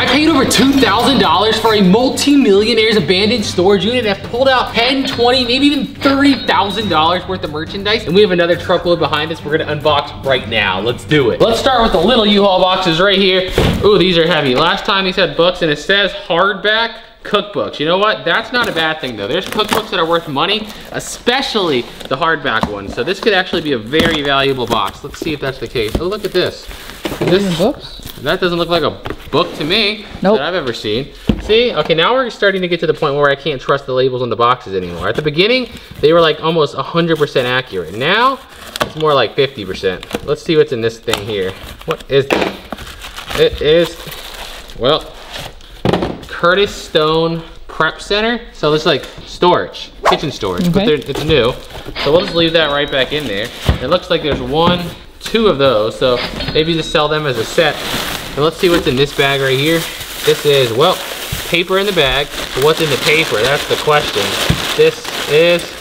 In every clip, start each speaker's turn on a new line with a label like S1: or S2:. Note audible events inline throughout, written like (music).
S1: I paid over $2,000 for a multi-millionaire's abandoned storage unit that pulled out 10, 20, maybe even $30,000 worth of merchandise. And we have another truckload behind us we're gonna unbox right now. Let's do it. Let's start with the little U-Haul boxes right here. Ooh, these are heavy. Last time he said books and it says hardback cookbooks. You know what? That's not a bad thing though. There's cookbooks that are worth money, especially the hardback ones. So this could actually be a very valuable box. Let's see if that's the case. Oh, look at this.
S2: This books?
S1: That doesn't look like a book to me
S2: nope.
S1: that I've ever seen. See, okay, now we're starting to get to the point where I can't trust the labels on the boxes anymore. At the beginning, they were like almost 100% accurate. Now, it's more like 50%. Let's see what's in this thing here. What is that? It is, well, Curtis Stone Prep Center. So it's like storage, kitchen storage, okay. but it's new. So we'll just leave that right back in there. It looks like there's one, two of those. So maybe just sell them as a set. And let's see what's in this bag right here. This is, well, paper in the bag. What's in the paper? That's the question. This is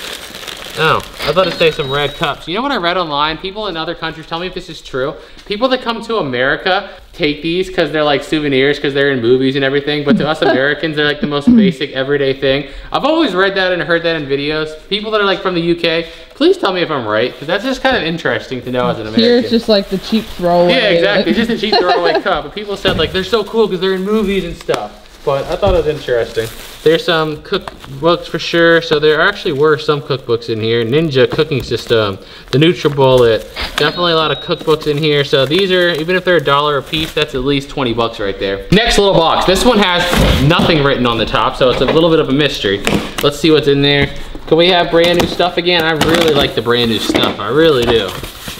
S1: Oh, I thought it say some red cups. You know what I read online? People in other countries, tell me if this is true. People that come to America take these because they're like souvenirs because they're in movies and everything. But to us (laughs) Americans, they're like the most basic everyday thing. I've always read that and heard that in videos. People that are like from the UK, please tell me if I'm right because that's just kind of interesting to know as an American.
S2: Here it's just like the cheap throwaway.
S1: Yeah, exactly. just a cheap (laughs) throwaway cup. But people said like they're so cool because they're in movies and stuff but I thought it was interesting. There's some cookbooks for sure. So there actually were some cookbooks in here. Ninja Cooking System, the NutriBullet. Definitely a lot of cookbooks in here. So these are, even if they're a dollar a piece, that's at least 20 bucks right there. Next little box. This one has nothing written on the top, so it's a little bit of a mystery. Let's see what's in there. Can we have brand new stuff again? I really like the brand new stuff. I really do.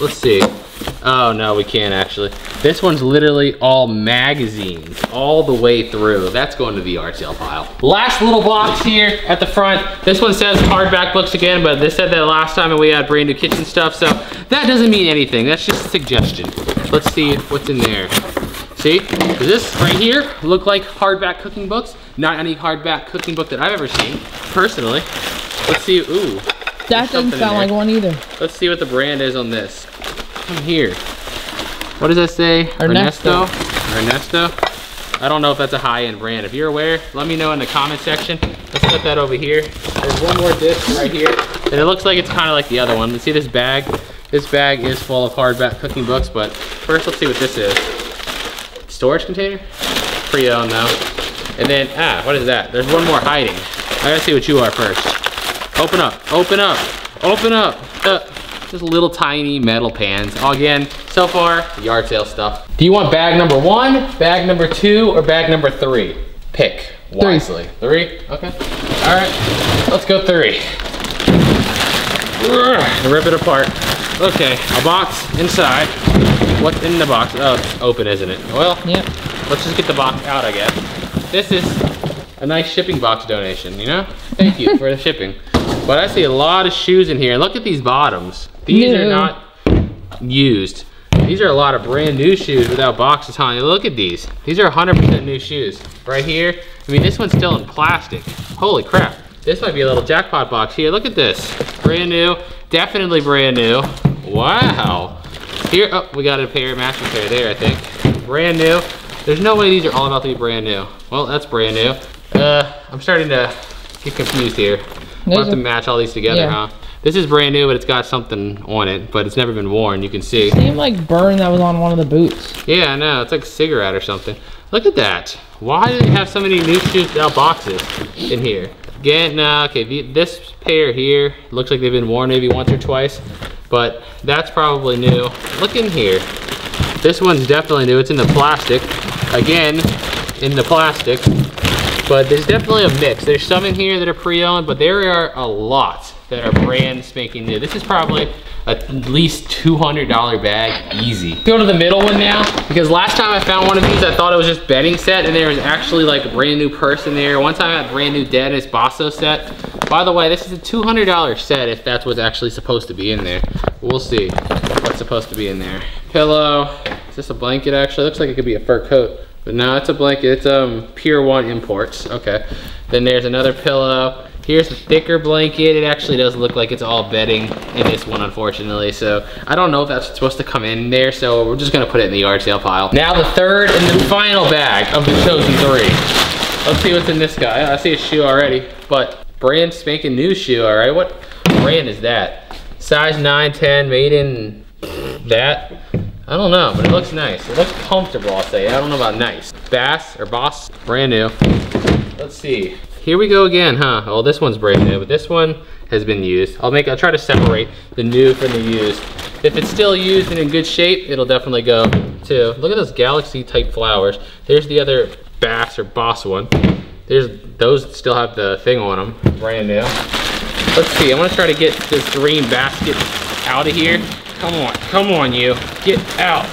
S1: Let's see. Oh no, we can't actually. This one's literally all magazines, all the way through. That's going to the art sale pile. Last little box here at the front. This one says hardback books again, but they said that last time and we had brand new kitchen stuff, so that doesn't mean anything. That's just a suggestion. Let's see what's in there. See, does this right here look like hardback cooking books? Not any hardback cooking book that I've ever seen, personally. Let's see, ooh.
S2: That doesn't sound like one either.
S1: Let's see what the brand is on this come here. What does that say?
S2: Ernesto.
S1: Ernesto. I don't know if that's a high-end brand. If you're aware, let me know in the comment section. Let's put that over here. There's one more disc right here. And it looks like it's kind of like the other one. Let's see this bag. This bag is full of hardback cooking books, but first let's see what this is. Storage container? Pre-owned though. And then, ah, what is that? There's one more hiding. I gotta see what you are first. Open up, open up, open up. Uh, just little tiny metal pans. Oh, again, so far, yard sale stuff. Do you want bag number one, bag number two, or bag number three? Pick wisely. Three? three? Okay. All right, let's go three. Rip it apart. Okay, a box inside. What's in the box? Oh, it's open, isn't it? Well,
S2: yep.
S1: let's just get the box out, I guess. This is a nice shipping box donation, you know? Thank you (laughs) for the shipping. But I see a lot of shoes in here. Look at these bottoms. These are not used. These are a lot of brand new shoes without boxes on. Look at these. These are 100% new shoes. Right here, I mean, this one's still in plastic. Holy crap. This might be a little jackpot box here. Look at this. Brand new, definitely brand new. Wow. Here, oh, we got a pair, matching pair there, I think. Brand new. There's no way these are all about to be brand new. Well, that's brand new. Uh, I'm starting to get confused here. We'll have to match all these together, yeah. huh? This is brand new, but it's got something on it, but it's never been worn, you can see.
S2: Seemed like burn that was on one of the boots.
S1: Yeah, I know, it's like a cigarette or something. Look at that. Why do they have so many new shoes uh, boxes in here? Again, no, okay, the, this pair here, looks like they've been worn maybe once or twice, but that's probably new. Look in here. This one's definitely new, it's in the plastic. Again, in the plastic, but there's definitely a mix. There's some in here that are pre-owned, but there are a lot that are brand spanking new. This is probably at least $200 bag, easy. Go to the middle one now, because last time I found one of these, I thought it was just bedding set, and there was actually like a brand new purse in there. One time I had brand new Dennis Basso set. By the way, this is a $200 set if that's what's actually supposed to be in there. We'll see what's supposed to be in there. Pillow, is this a blanket actually? Looks like it could be a fur coat. But no, it's a blanket, it's um Pier 1 Imports, okay. Then there's another pillow, Here's the thicker blanket. It actually does look like it's all bedding in this one, unfortunately. So I don't know if that's supposed to come in there. So we're just gonna put it in the yard sale pile. Now the third and the final bag of the chosen three. Let's see what's in this guy. I see a shoe already, but brand spanking new shoe, all right? What brand is that? Size 9, 10, made in that. I don't know, but it looks nice. It looks comfortable, I'll say. I don't know about nice. Bass or Boss, brand new. Let's see. Here we go again, huh? Well, this one's brand new, but this one has been used. I'll make, I'll try to separate the new from the used. If it's still used and in good shape, it'll definitely go too. Look at those galaxy type flowers. There's the other Bass or Boss one. There's, those still have the thing on them, brand new. Let's see, I wanna try to get this green basket out of here. Come on, come on you, get out.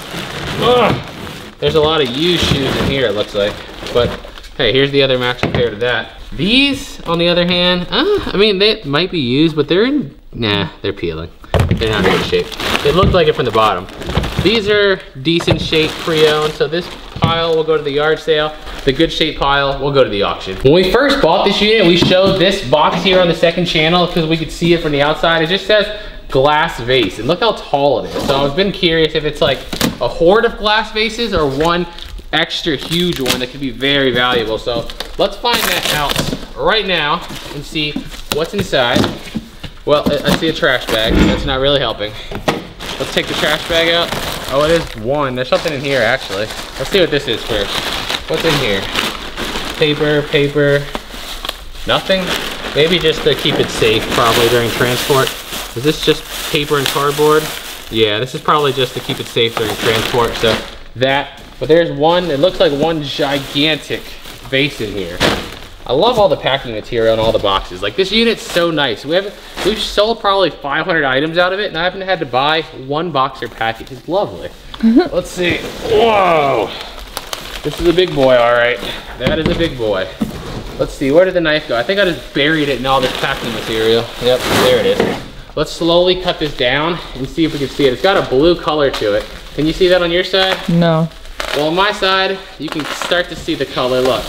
S1: Ugh. There's a lot of used shoes in here, it looks like. But hey, here's the other matching pair to that. These, on the other hand, uh, I mean, they might be used, but they're in, nah, they're peeling. They're not in good shape. It looked like it from the bottom. These are decent shape pre-owned, so this pile will go to the yard sale. The good shape pile will go to the auction. When we first bought this unit, we showed this box here on the second channel because we could see it from the outside. It just says glass vase, and look how tall it is. So I've been curious if it's like a hoard of glass vases or one extra huge one that could be very valuable. So let's find that out right now and see what's inside. Well, I see a trash bag. That's not really helping. Let's take the trash bag out. Oh, it is one. There's something in here, actually. Let's see what this is first. What's in here? Paper, paper, nothing? Maybe just to keep it safe, probably during transport. Is this just paper and cardboard? Yeah, this is probably just to keep it safe during transport. So that, but there's one, it looks like one gigantic vase in here. I love all the packing material and all the boxes. Like this unit's so nice. We have we've sold probably 500 items out of it and I haven't had to buy one box or package. It's lovely. (laughs) Let's see. Whoa. This is a big boy, all right. That is a big boy. Let's see, where did the knife go? I think I just buried it in all this packing material. Yep, there it is. Let's slowly cut this down and see if we can see it. It's got a blue color to it. Can you see that on your side?
S2: No.
S1: Well, on my side, you can start to see the color, look,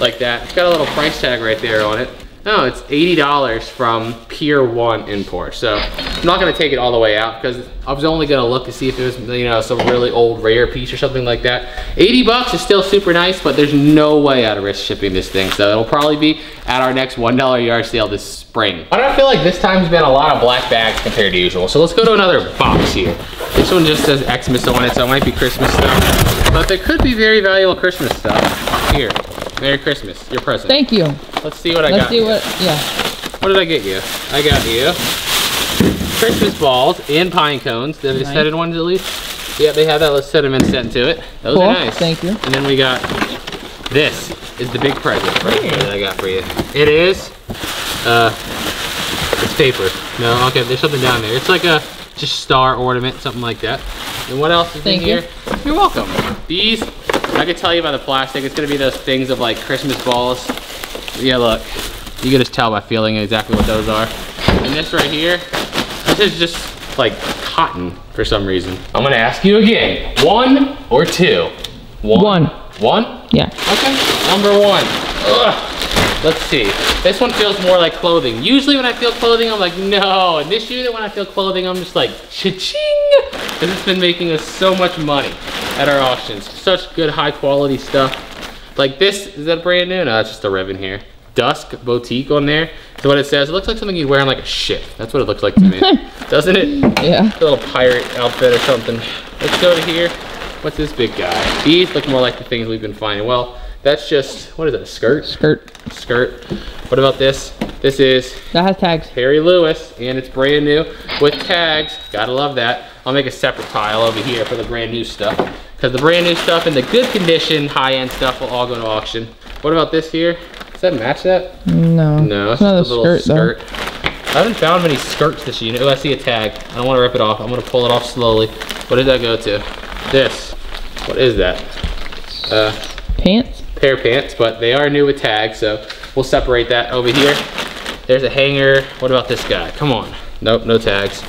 S1: like that. It's got a little price tag right there on it. No, it's $80 from Pier 1 import. So I'm not gonna take it all the way out because I was only gonna look to see if it was, you know, some really old rare piece or something like that. 80 bucks is still super nice, but there's no way of risk shipping this thing. So it'll probably be at our next $1 yard sale this spring. I don't feel like this time's been a lot of black bags compared to usual. So let's go to another box here. This one just says Xmas on it, so it might be Christmas stuff. But there could be very valuable Christmas stuff. Here, Merry Christmas, your present.
S2: Thank you.
S1: Let's see what I
S2: Let's
S1: got.
S2: see what, yeah.
S1: What did I get you? I got you Christmas balls and pine cones. The
S2: Nice.
S1: scented ones at least. Yeah, they have that little cinnamon scent to it. Those
S2: Cool,
S1: are nice.
S2: thank you.
S1: And then we got this is the big present right here that I got for you. It is, uh, it's paper. No, okay, there's something down there. It's like a just star ornament, something like that. And what else is
S2: Thank
S1: in
S2: you.
S1: here? You're welcome. These, I could tell you by the plastic, it's gonna be those things of like Christmas balls. Yeah, look, you can just tell by feeling exactly what those are. And this right here, this is just like cotton for some reason. I'm gonna ask you again, one or two?
S2: One.
S1: One?
S2: Yeah.
S1: Okay, number one. Ugh. Let's see. This one feels more like clothing. Usually when I feel clothing, I'm like, no. And this unit, when I feel clothing, I'm just like, cha-ching! Because it's been making us so much money at our auctions. Such good, high quality stuff. Like this, is that brand new? No, that's just a ribbon here. Dusk Boutique on there is what it says. It looks like something you'd wear on like a ship. That's what it looks like to me. (laughs) Doesn't it?
S2: Yeah.
S1: a little pirate outfit or something. Let's go to here. What's this big guy? These look more like the things we've been finding. Well, that's just, what is that, a skirt?
S2: Skirt.
S1: Skirt. What about this? This is
S2: That has tags.
S1: Terry Lewis, and it's brand new with tags. Gotta love that. I'll make a separate pile over here for the brand new stuff. Because the brand new stuff and the good condition, high-end stuff will all go to auction. What about this here? Does that match that?
S2: No.
S1: No,
S2: It's
S1: it's
S2: not a
S1: little
S2: skirt,
S1: skirt. I haven't found many skirts this unit. Oh, I see a tag. I don't want to rip it off. I'm going to pull it off slowly. What did that go to? This. What is that? Uh.
S2: Pants?
S1: pair of pants, but they are new with tags, so we'll separate that over here. There's a hanger. What about this guy? Come on. Nope, no tags.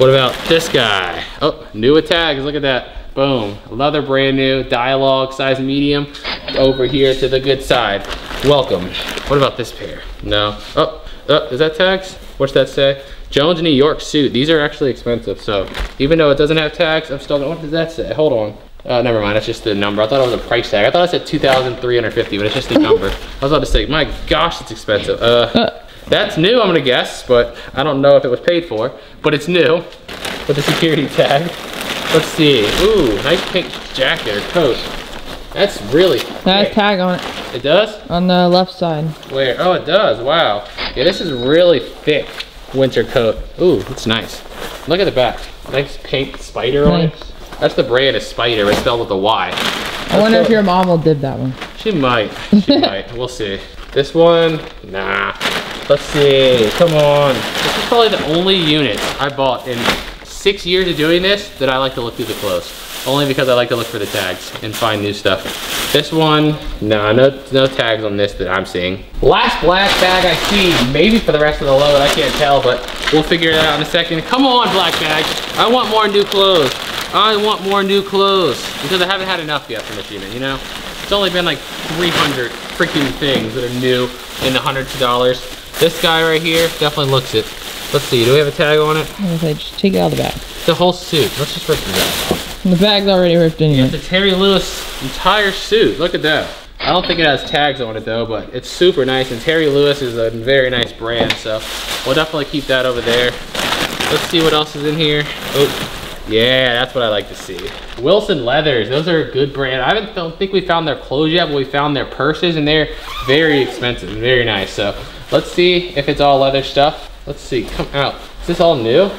S1: What about this guy? Oh, new with tags. Look at that. Boom. Leather brand new. Dialogue size medium. over here to the good side. Welcome. What about this pair? No. Oh, oh is that tags? What's that say? Jones New York suit. These are actually expensive. So even though it doesn't have tags, I'm still, going, what does that say? Hold on. Uh, never mind, that's just the number. I thought it was a price tag. I thought it said 2,350, but it's just the number. I was about to say, my gosh, it's expensive. Uh, that's new, I'm gonna guess, but I don't know if it was paid for, but it's new with the security tag. Let's see. Ooh, nice pink jacket or coat. That's really
S2: That has tag on it.
S1: It does?
S2: On the left side.
S1: Where? Oh, it does. Wow. Yeah, this is really thick winter coat. Ooh, it's nice. Look at the back. Nice pink spider on it. That's the brand of spider. It's spelled with a Y.
S2: I wonder if your mom will did that one.
S1: She might. She (laughs) might. We'll see. This one, nah. Let's see. Come on. This is probably the only unit I bought in six years of doing this that I like to look through the clothes. Only because I like to look for the tags and find new stuff. This one, nah, no, no tags on this that I'm seeing. Last black bag I see, maybe for the rest of the load, I can't tell, but we'll figure it out in a second. Come on, black bag. I want more new clothes. I want more new clothes because I haven't had enough yet from unit, you know? It's only been like 300 freaking things that are new in the hundreds of dollars. This guy right here definitely looks it. Let's see, do we have a tag on it?
S2: I just take it out of the bag.
S1: The whole suit. Let's just rip the bag off.
S2: The bag's already ripped anyway.
S1: It's a Terry Lewis entire suit. Look at that. I don't think it has tags on it though, but it's super nice. And Terry Lewis is a very nice brand, so we'll definitely keep that over there. Let's see what else is in here. Oh, yeah, that's what I like to see. Wilson Leathers, those are a good brand. I haven't, don't think we found their clothes yet, but we found their purses and they're very expensive and very nice. So let's see if it's all leather stuff. Let's see, come out. Is this all new?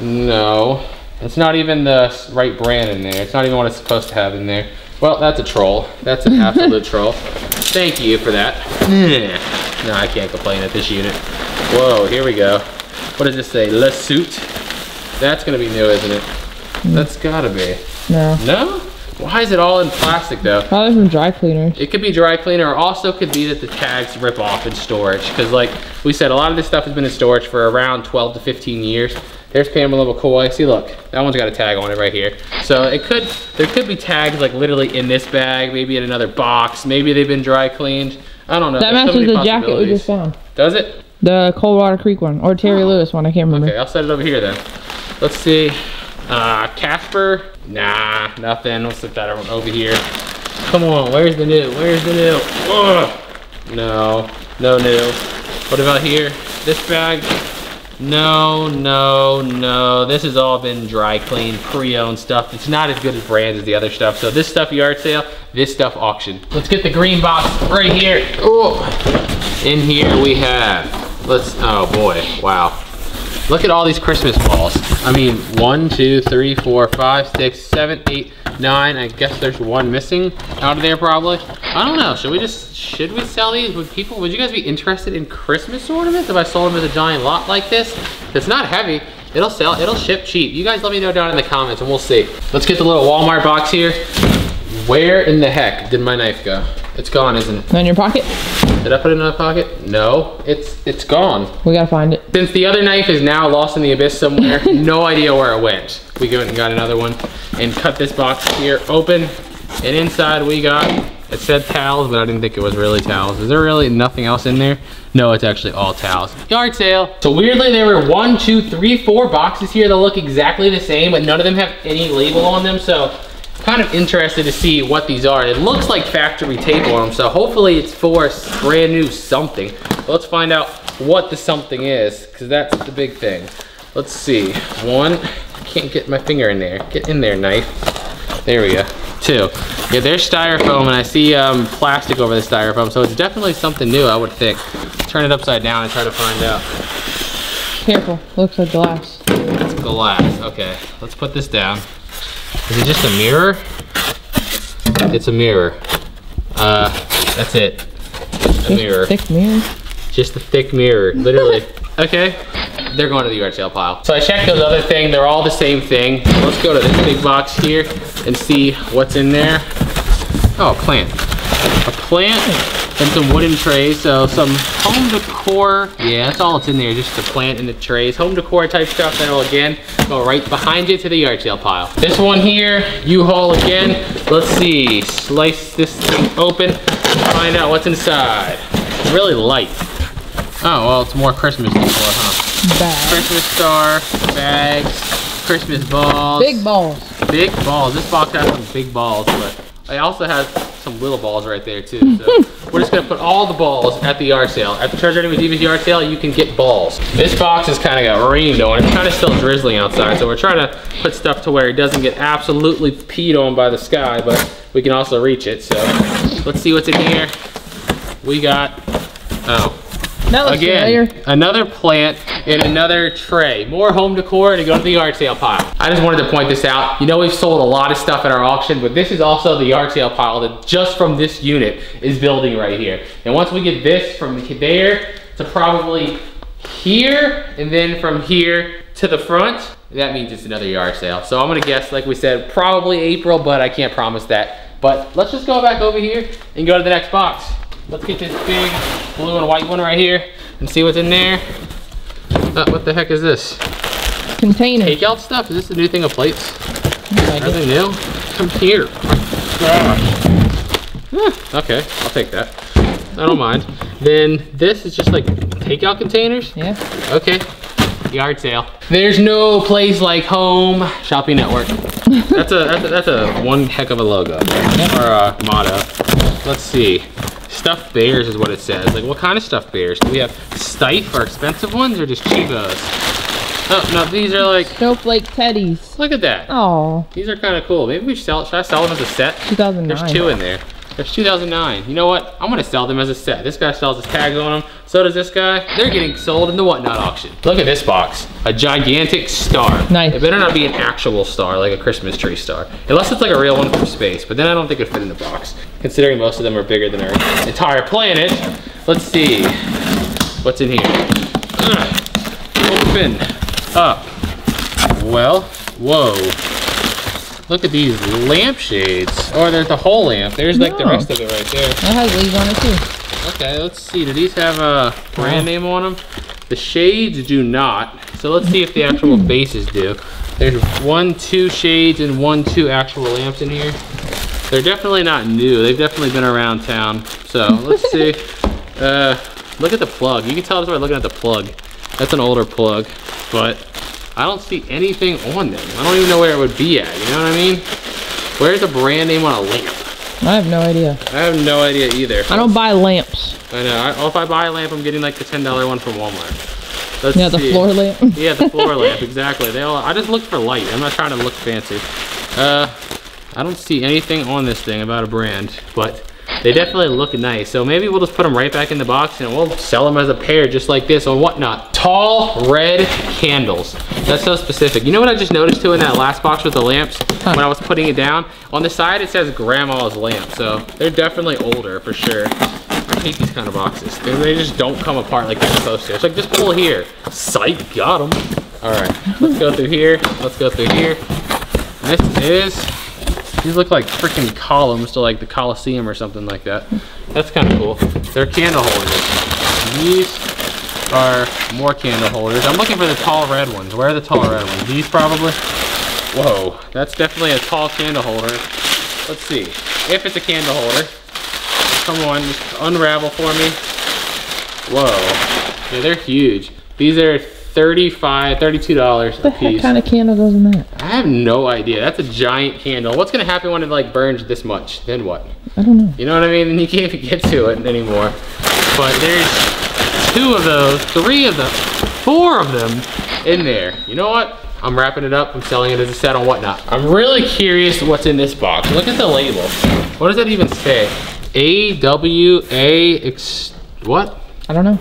S1: No. It's not even the right brand in there. It's not even what it's supposed to have in there. Well, that's a troll. That's an absolute (laughs) troll. Thank you for that. no, I can't complain at this unit. Whoa, here we go. What does this say? Le Suit? That's gonna be new, isn't it? Mm. That's gotta be.
S2: No.
S1: No? Why is it all in plastic though?
S2: Probably from dry cleaners.
S1: It could be dry cleaner, or also could be that the tags rip off in storage. Because like we said, a lot of this stuff has been in storage for around 12 to 15 years. There's Pamela McCoy. See, look, that one's got a tag on it right here. So it could, there could be tags like literally in this bag, maybe in another box. Maybe they've been dry cleaned. I don't know.
S2: That
S1: There's
S2: matches
S1: many
S2: the jacket we just found.
S1: Does it?
S2: The Coldwater Creek one. Or Terry oh. Lewis one, I can't remember.
S1: Okay, I'll set it over here then. Let's see. Uh, Kasper? Nah, nothing. We'll set that over over here. Come on, where's the new? Where's the new? Ugh. No, no new. What about here? This bag? No, no, no. This has all been dry cleaned, pre-owned stuff. It's not as good as brands as the other stuff. So this stuff yard sale, this stuff auction. Let's get the green box right here. Oh, in here we have, let's, oh boy, wow. Look at all these Christmas balls. I mean, one, two, three, four, five, six, seven, eight, nine. I guess there's one missing out of there probably. I don't know. Should we just, should we sell these? Would people, would you guys be interested in Christmas ornaments if I sold them as a giant lot like this? It's not heavy. It'll sell, it'll ship cheap. You guys let me know down in the comments and we'll see. Let's get the little Walmart box here. Where in the heck did my knife go? It's gone, isn't it?
S2: In your pocket?
S1: Did I put it in my pocket? No, it's it's gone.
S2: We gotta find it.
S1: Since the other knife is now lost in the abyss somewhere, (laughs) no idea where it went. We go and got another one and cut this box here open. And inside we got, it said towels, but I didn't think it was really towels. Is there really nothing else in there? No, it's actually all towels. Yard sale. So weirdly, there were one, two, three, four boxes here that look exactly the same, but none of them have any label on them. So kind of interested to see what these are. It looks like factory tape on them, so hopefully it's for brand new something. Let's find out what the something is, because that's the big thing. Let's see. One, I can't get my finger in there. Get in there, knife. There we go. Two. Yeah, there's styrofoam, and I see um, plastic over the styrofoam, so it's definitely something new, I would think. Turn it upside down and try to find out.
S2: Careful. Looks like glass.
S1: It's glass. Okay, let's put this down. Is it just a mirror? It's a mirror. Uh, that's it. A mirror.
S2: Thick mirror.
S1: Just a thick mirror, literally. (laughs) okay, they're going to the yard sale pile. So I checked those other things, they're all the same thing. Let's go to this big box here and see what's in there. Oh, a plant. A plant Then some wooden trays, so some home decor. Yeah, that's all it's in there, just the plant and the trays. Home decor type stuff that'll again go right behind it to the yard sale pile. This one here, U-Haul again. Let's see, slice this thing open, find out what's inside. It's really light. Oh, well, it's more Christmas decor, huh?
S2: Bad.
S1: Christmas star, bags, Christmas balls.
S2: Big balls.
S1: Big balls. This box has some big balls, but it also has some little balls right there too. So (laughs) we're just gonna put all the balls at the yard sale. At the Treasure with Jebus yard sale, you can get balls. This box has kind of got rained on. It's kind of still drizzling outside, so we're trying to put stuff to where it doesn't get absolutely peed on by the sky, but we can also reach it. So let's see what's in here. We got, oh, Again,
S2: familiar.
S1: another plant in another tray. More home decor to go to the yard sale pile. I just wanted to point this out. You know we've sold a lot of stuff at our auction, but this is also the yard sale pile that just from this unit is building right here. And once we get this from there to probably here, and then from here to the front, that means it's another yard sale. So I'm gonna guess, like we said, probably April, but I can't promise that. But let's just go back over here and go to the next box. Let's get this big blue and white one right here and see what's in there. Uh, what the heck is this?
S2: Container.
S1: Takeout stuff? Is this the new thing of plates?
S2: Like
S1: they new? Come here. Gosh. Eh, okay, I'll take that. I don't mind. Then this is just like takeout containers?
S2: Yeah.
S1: Okay. Yard sale. There's no place like home. Shopping Network. (laughs) That's a that's a, that's a one heck of a logo or a motto. Let's see. Stuffed bears is what it says. Like what kind of stuffed bears? Do we have stiff or expensive ones or just cheapos? Oh no, these are like.
S2: Snowflake teddies.
S1: Look at that.
S2: Oh,
S1: These are kind of cool. Maybe we should sell. Should I sell them as a set?
S2: 2009.
S1: There's two in there. There's 2009. You know what? I'm gonna sell them as a set. This guy sells his tags on them. So does this guy. They're getting sold in the whatnot auction. Look at this box. A gigantic star.
S2: Nice.
S1: It better not be an actual star, like a Christmas tree star. Unless it's like a real one from space. But then I don't think it'd fit in the box. Considering most of them are bigger than our entire planet. Let's see. What's in here? Open up. Well, whoa. Look at these lampshades. Or there's the whole lamp. There's like the rest of it right there.
S2: That has leaves on it too.
S1: Okay, let's see. Do these have a brand name on them? The shades do not. So let's see if the actual (clears throat) bases do. There's one, two shades and one, two actual lamps in here. They're definitely not new. They've definitely been around town. So let's (laughs) see. Uh, look at the plug. You can tell just by looking at the plug. That's an older plug, but I don't see anything on them. I don't even know where it would be at. You know what I mean? Where's a brand name on a lamp?
S2: I have no idea.
S1: I have no idea either.
S2: I don't buy lamps.
S1: I know. I, oh, if I buy a lamp, I'm getting like the ten dollar one from Walmart. Let's
S2: Yeah, the
S1: see.
S2: floor lamp. (laughs)
S1: Yeah, the floor lamp. Exactly. They all. I just look for light. I'm not trying to look fancy. Uh, I don't see anything on this thing about a brand, but they definitely look nice. So maybe we'll just put them right back in the box and we'll sell them as a pair just like this or whatnot. Tall red candles. That's so specific. You know what I just noticed too in that last box with the lamps? When I was putting it down, on the side it says grandma's lamp. So they're definitely older for sure. I hate these kind of boxes. They, they just don't come apart like they're supposed to. It's like, just pull here. Psych, got them. All right, let's go through here. Let's go through here. This is, these look like freaking columns to like the Coliseum or something like that. That's kind of cool. They're candle holders. These are more candle holders. I'm looking for the tall red ones. Where are the tall red ones? These probably? Whoa, that's definitely a tall candle holder. Let's see, if it's a candle holder. Come on, unravel for me. Whoa, yeah, they're huge. These are 35 $32
S2: What
S1: a
S2: heck
S1: piece.
S2: kind of candle goes in that?
S1: I have no idea. That's a giant candle. What's gonna happen when it like burns this much? Then what?
S2: I don't know.
S1: You know what I mean? Then you can't even get to it anymore. But there's two of those, three of them, four of them in there. You know what? I'm wrapping it up. I'm selling it as a set on whatnot. I'm really curious what's in this box. Look at the label. What does that even say? A W A X. What?
S2: I don't know.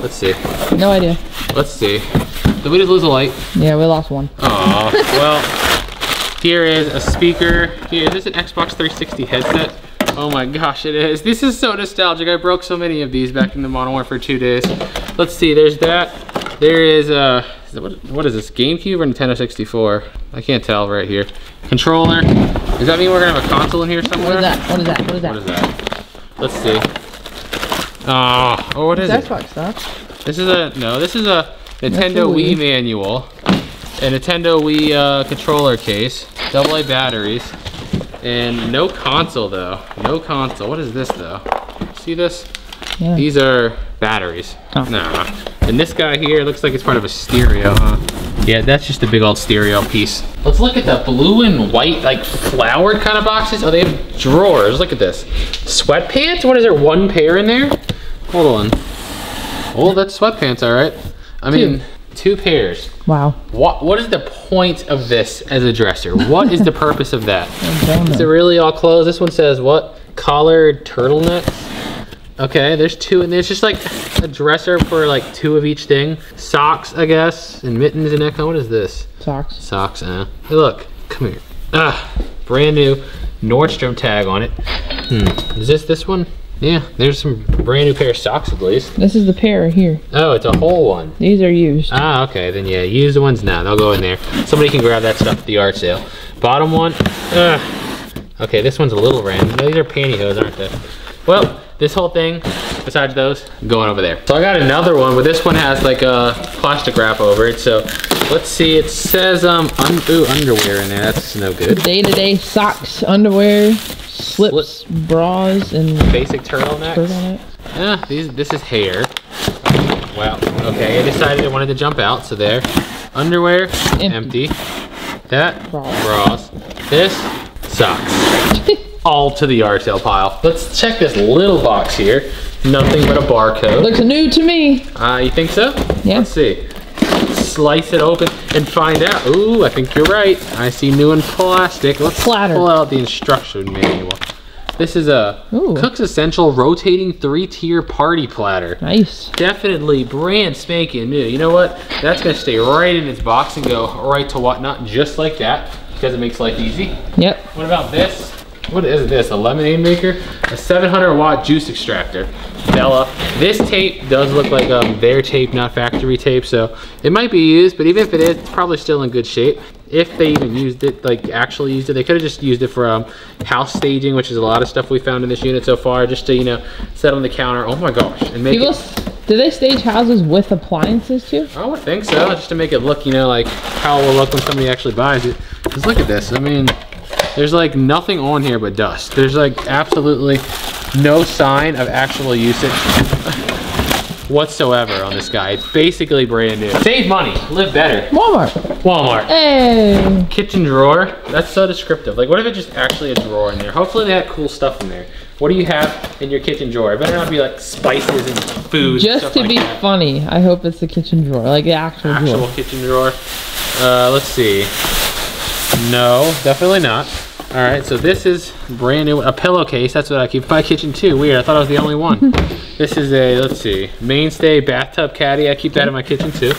S1: Let's see.
S2: No idea.
S1: Let's see. Did we just lose a light?
S2: Yeah, we lost one.
S1: Aw, well, here is a speaker. Here, is this an Xbox 360 headset? Oh my gosh, it is. This is so nostalgic. I broke so many of these back in the Modern Warfare 2 days. Let's see, there's that. There is uh, it- what, what is this, GameCube or Nintendo 64? I can't tell right here. Controller. Does that mean we're gonna have a console in here somewhere?
S2: is that? What is that? What is that?
S1: What is that? Let's see. Oh, oh, what is
S2: It's
S1: it?
S2: Xbox stuff.
S1: This is a no. This is a Nintendo
S2: a
S1: Wii
S2: Wii.
S1: manual, a Nintendo Wii uh, controller case, double A batteries, and no console though. No console. What is this though? See this?
S2: Yeah.
S1: These are batteries.
S2: Oh.
S1: Nah. And this guy here looks like it's part of a stereo, huh? Yeah, that's just a big old stereo piece. Let's look at the blue and white, like flowered kind of boxes. Oh, they have drawers. Look at this. Sweatpants? What is there? One pair in there? Hold on. Oh, that's sweatpants, all right. I mean, two pairs.
S2: Wow.
S1: What What is the point of this as a dresser? What is the purpose of that? (laughs) Is it really all clothes? This one says what? Collared turtlenecks. Okay, there's two, and there's just like a dresser for like two of each thing. Socks, I guess, and mittens and that kind. What is this?
S2: Socks.
S1: Socks. Uh. Hey, look, come here. Ah, brand new Nordstrom tag on it. Hmm. Is this this one? Yeah, there's some brand new pair of socks at least.
S2: This is the pair right here.
S1: Oh, it's a whole one.
S2: These are used.
S1: Ah, okay, then yeah, use the ones now. They'll go in there. Somebody can grab that stuff at the art sale. Bottom one, ugh. Okay, this one's a little random. These are pantyhose, aren't they? Well, this whole thing, besides those, going over there. So I got another one, but this one has like a plastic wrap over it. So let's see. It says um, un ooh, underwear in there. That's no good.
S2: Day-to-day socks, underwear, slips, bras, and
S1: Basic turtlenecks.
S2: turtleneck.
S1: Yeah, these, this is hair. Wow. Okay, I decided I wanted to jump out, so there. Underwear, empty. That,
S2: Bras.
S1: bras. This, socks. (laughs) All to the yard sale pile. Let's check this little box here. Nothing but a barcode.
S2: Looks new to me.
S1: Uh, you think so?
S2: Yeah.
S1: Let's see. Slice it open and find out. Ooh, I think you're right. I see new in plastic. Let's
S2: Platter.
S1: pull out the instruction manual. This is a
S2: Ooh.
S1: Cook's Essential rotating three-tier party platter.
S2: Nice.
S1: Definitely brand spanking new. You know what? That's gonna stay right in its box and go right to whatnot, just like that, because it makes life easy.
S2: Yep.
S1: What about this? What is this? A lemonade maker? A 700 watt juice extractor. Bella. This tape does look like um, their tape, not factory tape, so it might be used, but even if it is, it's probably still in good shape. If they even used it, like actually used it, they could have just used it for um, house staging, which is a lot of stuff we found in this unit so far, just to, you know, set on the counter. Oh my gosh. And make
S2: People, do they stage houses with appliances too?
S1: I would think so, just to make it look, you know, like how it will look when somebody actually buys it. Because look at this. I mean, there's like nothing on here but dust. There's like absolutely no sign of actual usage whatsoever on this guy. It's basically brand new. Save money, live better.
S2: Walmart.
S1: Walmart.
S2: Hey.
S1: Kitchen drawer. That's so descriptive. Like, what if it's just actually a drawer in there? Hopefully they have cool stuff in there. What do you have in your kitchen drawer? It better not be like spices and food.
S2: Just
S1: stuff
S2: to
S1: like
S2: be
S1: that.
S2: funny, I hope it's the kitchen drawer, like the actual,
S1: actual
S2: drawer.
S1: kitchen drawer. Uh, let's see. No, definitely not. All right, so this is brand new, a pillowcase. That's what I keep in my kitchen too. Weird, I thought I was the only one. (laughs) this is a, let's see, mainstay bathtub caddy. I keep that in my kitchen too.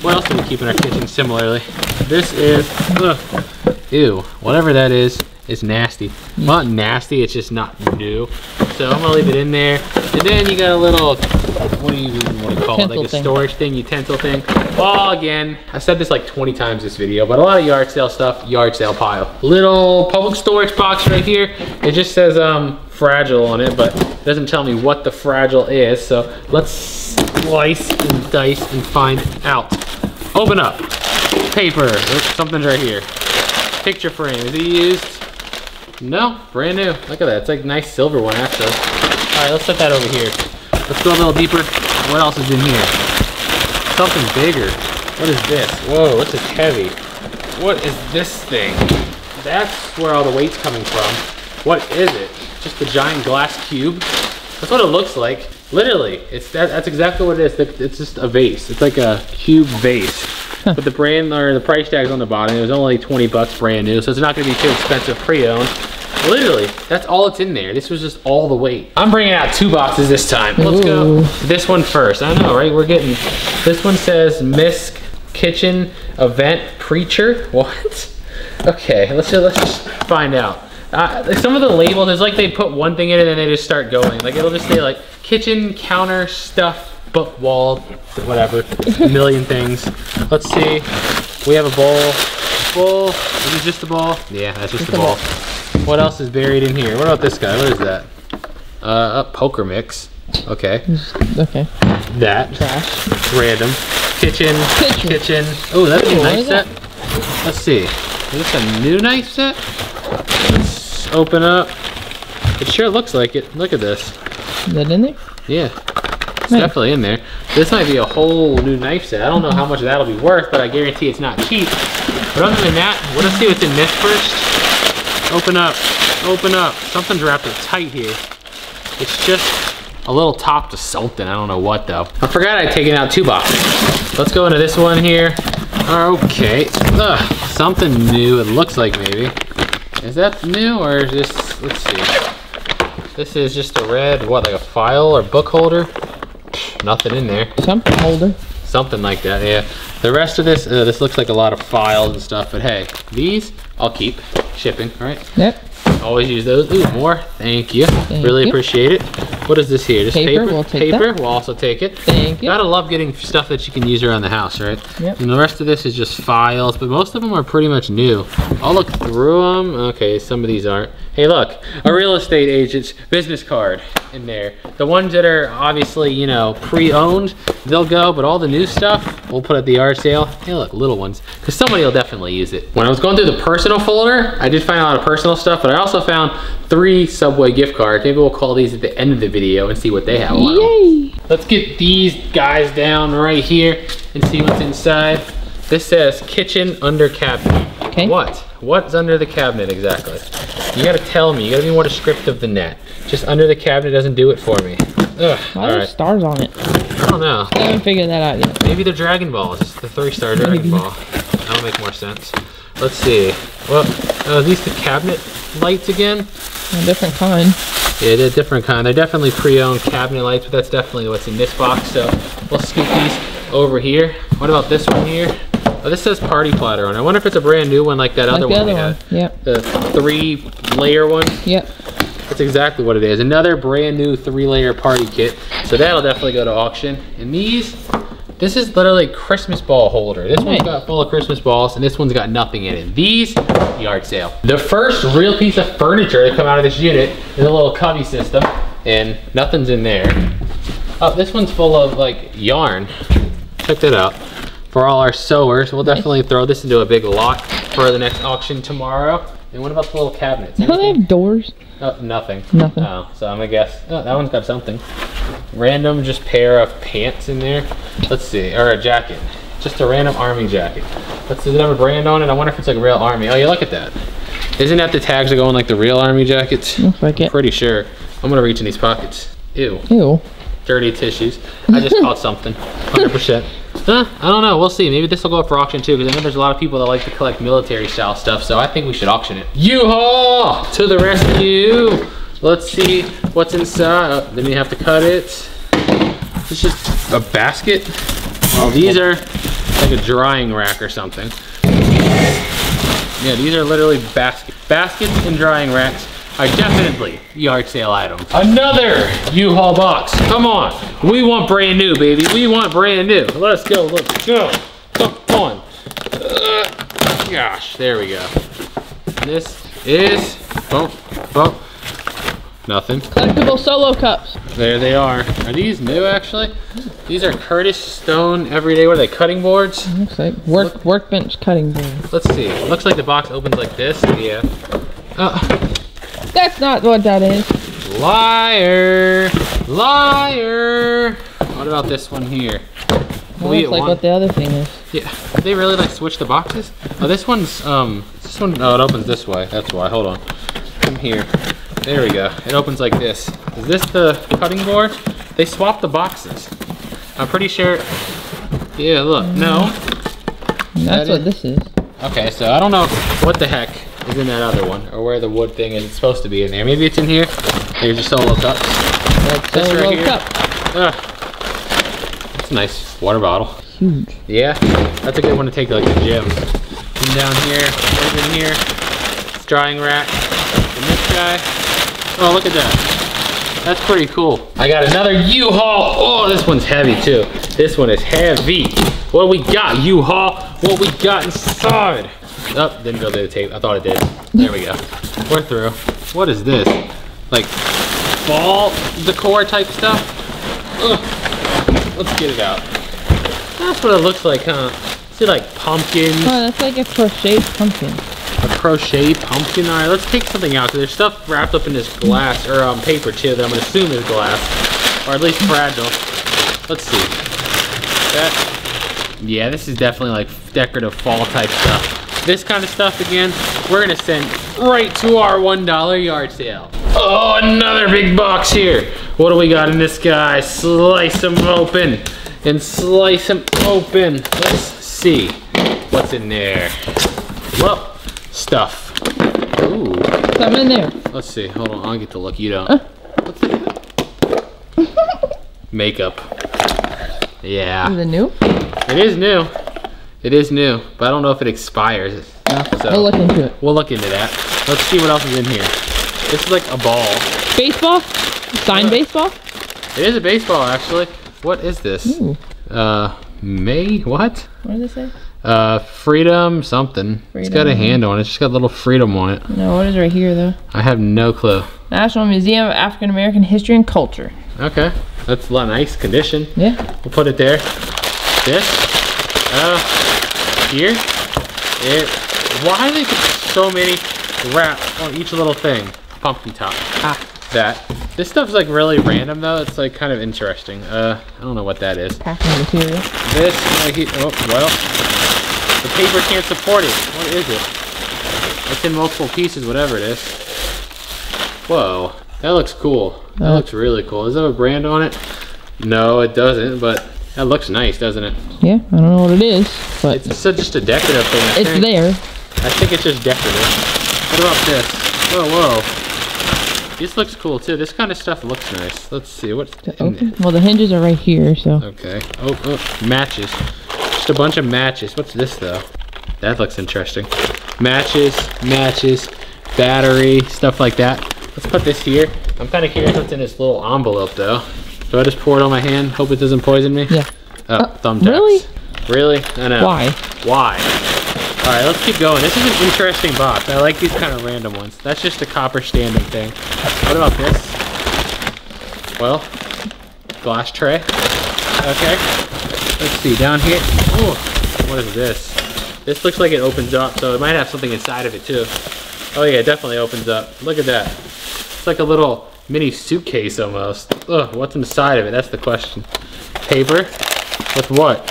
S1: What else do we keep in our kitchen similarly? This is, ugh, ew, whatever that is, is nasty. Well, not nasty, it's just not new. So I'm gonna leave it in there. And then you got a little, what do you even want to call it? Like a
S2: thing.
S1: storage thing, utensil thing. Well, again, I said this like 20 times this video, but a lot of yard sale stuff, yard sale pile. Little public storage box right here. It just says um fragile on it, but it doesn't tell me what the fragile is. So let's slice and dice and find out. Open up. Paper. Something's right here. Picture frame. Is it used? No, brand new. Look at that. It's like a nice silver one actually. All right, let's set that over here. Let's go a little deeper. What else is in here? Something bigger. What is this? Whoa, this is heavy. What is this thing? That's where all the weight's coming from. What is it? Just a giant glass cube? That's what it looks like. Literally, it's that, that's exactly what it is. It's just a vase. It's like a cube vase. but the brand or the price tag's on the bottom. It was only 20 bucks brand new, so it's not gonna be too expensive pre-owned. Literally, that's all it's in there. This was just all the weight. I'm bringing out two boxes this time. Let's go this one first. I know, right? We're getting, this one says Misk Kitchen Event Preacher. (laughs) What? Okay, let's just, let's just find out. Uh, some of the labels, it's like they put one thing in it and they just start going. Like it'll just say like kitchen counter stuff, book wall, whatever, a million things. Let's see. We have a bowl. Bowl. Is it just a bowl? Yeah, that's just a
S2: a
S1: bowl. What else is buried in here? What about this guy? What is that? Uh, a poker mix. Okay.
S2: Okay.
S1: That.
S2: Trash.
S1: Random. Kitchen.
S2: Kitchen.
S1: Kitchen. Oh, that's a
S2: Ooh,
S1: knife set.
S2: that?
S1: Let's see. Is this a new knife set? Let's open up. It sure looks like it. Look at this.
S2: Is that in there?
S1: Yeah. It's
S2: Nice.
S1: definitely in there. This might be a whole new knife set. I don't know how much that'll be worth, but I guarantee it's not cheap. But other than that, let's see what's in this first. Open up. Open up. Something's wrapped up tight here. It's just a little top to something. I don't know what though. I forgot I'd taken out two boxes. Let's go into this one here. Okay. Ugh, something new. It looks like maybe. Is that new or is this? Let's see. This is just a red, what, like a file or book holder? Nothing in there.
S2: Something holder.
S1: Something like that, yeah. The rest of this, uh, this looks like a lot of files and stuff, but hey, these I'll keep. Shipping, all right?
S2: Yep.
S1: Always use those. Ooh, more. Thank you. really
S2: you.
S1: appreciate it. What is this here? Just
S2: Paper,
S1: paper?
S2: we'll take
S1: paper. We'll also take it.
S2: Thank you.
S1: Gotta love getting stuff that you can use around the house, right?
S2: Yep.
S1: And the rest of this is just files, but most of them are pretty much new. I'll look through them. Okay, some of these aren't. Hey, look, a real estate agent's business card in there. The ones that are obviously, you know, pre-owned, they'll go, but all the new stuff, we'll put at the yard sale. Hey, look, little ones, because somebody will definitely use it. When I was going through the personal folder, I did find a lot of personal stuff, but I also found three Subway gift cards. Maybe we'll call these at the end of the video and see what they have on them.
S2: Yay.
S1: Let's get these guys down right here and see what's inside. This says kitchen under cabinet.
S2: Okay.
S1: What? What's under the cabinet exactly? You gotta tell me. You gotta be more descriptive than that. Just under the cabinet doesn't do it for me. Ugh.
S2: Why are there
S1: right.
S2: stars on it?
S1: I don't know.
S2: I haven't figured that out yet.
S1: Maybe they're Dragon Balls. It's the three-star Dragon Ball. That'll make more sense. Let's see. Well, are these the cabinet lights again?
S2: A different kind.
S1: Yeah, they're different kind. They're definitely pre-owned cabinet lights, but that's definitely what's in this box. So we'll scoot these over here. What about this one here? Oh, this says party platter on it. I wonder if it's a brand new one like that
S2: Like
S1: other
S2: the
S1: one
S2: other
S1: we
S2: one.
S1: had.
S2: Yep.
S1: The three layer one.
S2: Yep.
S1: That's exactly what it is. Another brand new three layer party kit. So that'll definitely go to auction. And these, this is literally Christmas ball holder. This one's got full of Christmas balls and this one's got nothing in it. These, yard sale. The first real piece of furniture to come out of this unit is a little cubby system and nothing's in there. Oh, this one's full of like yarn. Check that out. For all our sewers, we'll definitely throw this into a big lot for the next auction tomorrow. And what about the little cabinets?
S2: Oh, they have doors.
S1: Oh, nothing.
S2: Nothing.
S1: Oh, so I'm gonna guess. Oh, that one's got something. Random, just pair of pants in there. Let's see, or a jacket. Just a random army jacket. Let's does it have a brand on it? I wonder if it's like a real army. Oh, yeah, look at that. Isn't that the tags that go on like the real army jackets?
S2: Looks like it.
S1: Pretty sure. I'm gonna reach in these pockets. Ew,
S2: Ew.
S1: dirty tissues. I just (laughs) caught something. 100%. Huh? I don't know. We'll see. Maybe this will go up for auction too, because I know there's a lot of people that like to collect military style stuff. So I think we should auction it. U-Haul to the rescue. Let's see what's inside. Oh, then you have to cut it. It's just a basket. Oh, these are like a drying rack or something. Yeah, these are literally basket baskets and drying racks are definitely yard sale items. Another U-Haul box. Come on. We want brand new, baby. We want brand new. Let's go. Let's go. Come on. Uh, gosh, there we go. This is boom, boom. Nothing.
S2: Collectible solo cups.
S1: There they are. Are these new actually? These are Curtis Stone Everyday. What are they? Cutting boards?
S2: Looks like work workbench cutting board.
S1: Let's see. Looks like the box opens like this. Yeah. Uh,
S2: That's not what that is.
S1: liar. Liar. What about this one here? Can we
S2: Looks like
S1: one?
S2: what the other thing is.
S1: Yeah. Did they really like switch the boxes? Oh, this one's um. This one. no, it opens this way. That's why. Hold on. Come here. There we go. It opens like this. Is this the cutting board? They swapped the boxes. I'm pretty sure. Yeah. Look. No.
S2: And
S1: That
S2: that's what
S1: is-
S2: this is.
S1: Okay, so I don't know what the heck is in that other one, or where the wood thing is. It's supposed to be in there. Maybe it's in here. Here's your solo cups.
S2: That's
S1: This
S2: a
S1: right here.
S2: cup.
S1: Ah, it's a nice water bottle.
S2: Huge.
S1: Yeah, that's a good one to take to like the gym. Come down here, right in here. It's drying rack. And this guy. Oh, look at that. That's pretty cool. I got another U-Haul. Oh, this one's heavy too. This one is heavy. What we got, U-Haul? What we got inside? Oh, didn't go through the tape. I thought it did. There we go. We're through. What is this? Like fall decor type stuff? Ugh. Let's get it out. That's what it looks like, huh? See, like pumpkins,
S2: Oh, that's like a crocheted pumpkin.
S1: a crochet pumpkin. All right, let's take something out because there's stuff wrapped up in this glass or um, paper too that I'm gonna assume is glass, or at least fragile. Let's see. That, yeah, this is definitely like decorative fall type stuff. This kind of stuff again, we're gonna send right to our one dollar yard sale. Oh, another big box here. What do we got in this guy? Slice them open and slice them open. Let's see what's in there. Well, stuff. Ooh.
S2: Something in there.
S1: Let's see. Hold on. I'll get the look. You don't. It? (laughs) Makeup. Yeah.
S2: Is it new?
S1: It is new. It is new, but I don't know if it expires.
S2: No.
S1: So-
S2: We'll look into it.
S1: We'll look into that. Let's see what else is in here. This is like a ball.
S2: Baseball? Signed baseball?
S1: It is a baseball, actually. What is this?
S2: Ooh.
S1: Uh, May? What?
S2: What does it say?
S1: Uh, freedom something. It's got a hand on it. It's just got a little freedom on it.
S2: No, what is right here though?
S1: I have no clue.
S2: National Museum of African American History and Culture.
S1: Okay, that's a lot nice condition.
S2: Yeah.
S1: We'll put it there. This, uh, here, it. Why do they put so many wraps on each little thing? Pumpkin top.
S2: Ah.
S1: That. This stuff's like really random though. It's like kind of interesting. Uh, I don't know what that is.
S2: Packing material.
S1: This. Oh, well, the paper can't support it. What is it? It's in multiple pieces, whatever it is. Whoa, that looks cool. That
S2: Uh,
S1: looks really cool. Does it have a brand on it? No, it doesn't, but that looks nice, doesn't it?
S2: Yeah, I don't know what it is, but
S1: It's just a decorative thing. I
S2: it's
S1: think.
S2: there.
S1: I think it's just decorative. What about this? Whoa, whoa. This looks cool too. This kind of stuff looks nice. Let's see what's
S2: open. Well, the hinges are right here, so.
S1: Okay. Oh, oh, matches. Just a bunch of matches. What's this though? That looks interesting. Matches, matches, battery, stuff like that. Let's put this here. I'm kind of curious what's in this little envelope though. Do I just pour it on my hand? Hope it doesn't poison me?
S2: Yeah.
S1: Oh,
S2: Uh,
S1: thumbtacks.
S2: really?
S1: Really? I know.
S2: Why?
S1: Why? All right, let's keep going. This is an interesting box. I like these kind of random ones. That's just a copper standing thing. What about this? Well, glass tray. Okay. Let's see, down here. Ooh, what is this? This looks like it opens up, so it might have something inside of it too. Oh yeah, it definitely opens up. Look at that. It's like a little mini suitcase almost. Ugh, what's inside of it? That's the question. Paper? With what?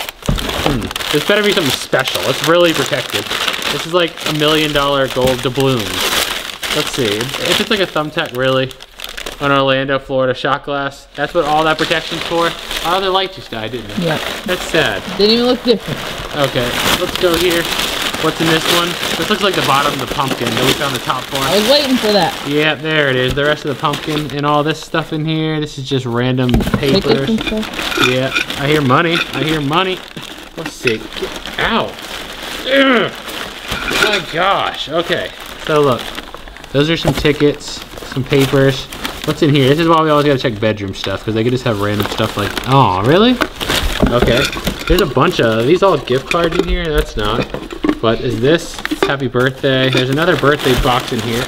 S1: Hmm. This better be something special. It's really protected. This is like a million dollar gold doubloon. Let's see. If it's like a thumbtack, really? An Orlando, Florida shot glass. That's what all that protection's for? Oh, the light just died, didn't it?
S2: Yeah.
S1: That's sad.
S2: Didn't even look different.
S1: Okay, let's go here. What's in this one? This looks like the bottom of the pumpkin that we found the top one.
S2: I was waiting for that.
S1: Yeah, there it is. The rest of the pumpkin and all this stuff in here. This is just random papers. Yeah, I hear money. I hear money. Oh, Let's see. Get out. Ugh. My gosh. Okay. So look, those are some tickets, some papers. What's in here? This is why we always gotta check bedroom stuff because they could just have random stuff like. Oh, really? Okay. There's a bunch of these all gift cards in here. That's not. But is this happy birthday? There's another birthday box in here.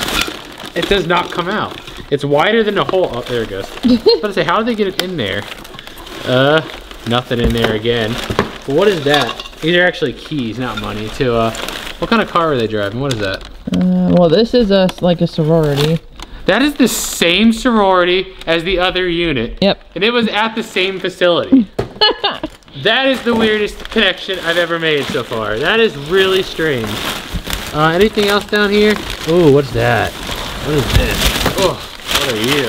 S1: It does not come out. It's wider than the hole. Oh, there it goes. (laughs) I was to say, how did they get it in there? Uh, nothing in there again. But what is that? These are actually keys, not money. To uh, what kind of car are they driving? What is that?
S2: Uh, well, this is a like a sorority.
S1: That is the same sorority as the other unit.
S2: Yep.
S1: And it was at the same facility. (laughs) that is the weirdest connection I've ever made so far. That is really strange. Uh, anything else down here? Ooh, what's that? What is this? Oh, what are you?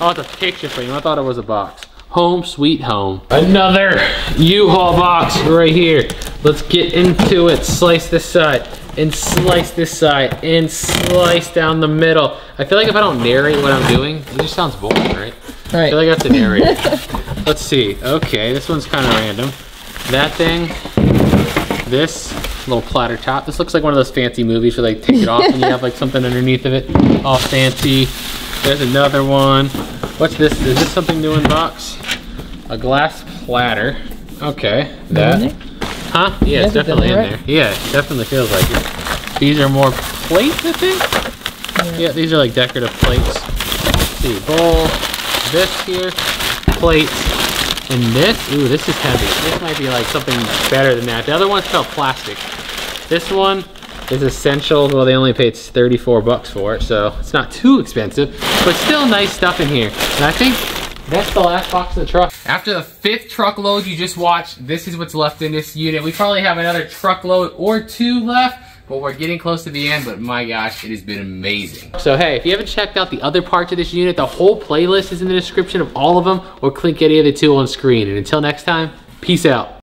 S1: Oh, it's a picture frame. I thought it was a box. Home sweet home. Another U-Haul box right here. Let's get into it. Slice this side and slice this side and slice down the middle. I feel like if I don't narrate what I'm doing, it just sounds boring, right?
S2: Right.
S1: I feel like I have to narrate. (laughs) Let's see. Okay, this one's kind of random. That thing, this little platter top. This looks like one of those fancy movies where they take it off and you have like something underneath of it, all fancy. There's another one. What's this? Is this something new in box? A glass platter. Okay, that. Huh? Yeah, it's definitely in
S2: there.
S1: Yeah, it definitely feels like it. These are more plates, I think. Yeah, these are like decorative plates. Let's see, bowl, this here, plates, And this, ooh, this is heavy. This might be like something better than that. The other one felt plastic. This one is essential. Well, they only paid 34 bucks for it, so it's not too expensive, but still nice stuff in here. And I think that's the last box of the truck. After the fifth truckload you just watched, this is what's left in this unit. We probably have another truckload or two left, but we're getting close to the end, but my gosh, it has been amazing. So hey, if you haven't checked out the other parts of this unit, the whole playlist is in the description of all of them, or click any of the two on screen. And until next time, peace out.